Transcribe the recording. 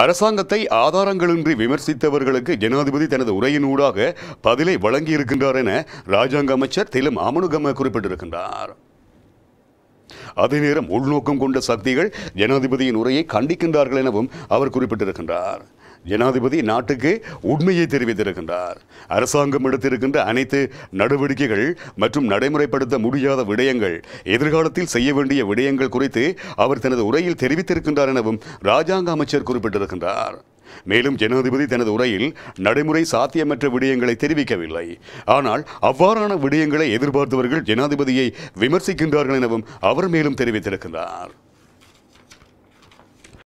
அரசாங்கத்தை ஆதாரங்களின்றி விமர்சித்தவர்களுக்கு ஜனாதிபதி தனது உரையினூடாக பதிலை வழங்கியிருக்கின்றார் என ராஜாங்க அமைச்சர் திலும் அமனுகம குறிப்பிட்டிருக்கின்றார். அதே நேரம் உள்நோக்கம் கொண்ட சக்திகள் ஜனாதிபதியின் உரையை கண்டிக்கின்றார்கள் எனவும் அவர் குறிப்பிட்டிருக்கின்றார். ஜனாதிபதி நாட்டுக்கு உண்மையை தெரிவித்திருக்கின்றார். அரசாங்கம் எடுத்திருக்கின்ற அனைத்து நடவடிக்கைகள் மற்றும் நடைமுறைப்படுத்த முடியாத விடயங்கள் எதிர்காலத்தில் செய்ய வேண்டிய விடயங்கள் குறித்து அவர் தனது உரையில் தெரிவித்திருக்கின்றார் எனவும் ராஜாங்க அமைச்சர் குறிப்பிட்டிருக்கின்றார். மேலும் ஜனாதிபதி தனது உரையில் நடைமுறை சாத்தியமற்ற விடயங்களை தெரிவிக்கவில்லை. ஆனால் அவ்வாறான விடயங்களை எதிர்பார்த்தவர்கள் ஜனாதிபதியை விமர்சிக்கின்றார்கள் எனவும் அவர் மேலும் தெரிவித்திருக்கின்றார்.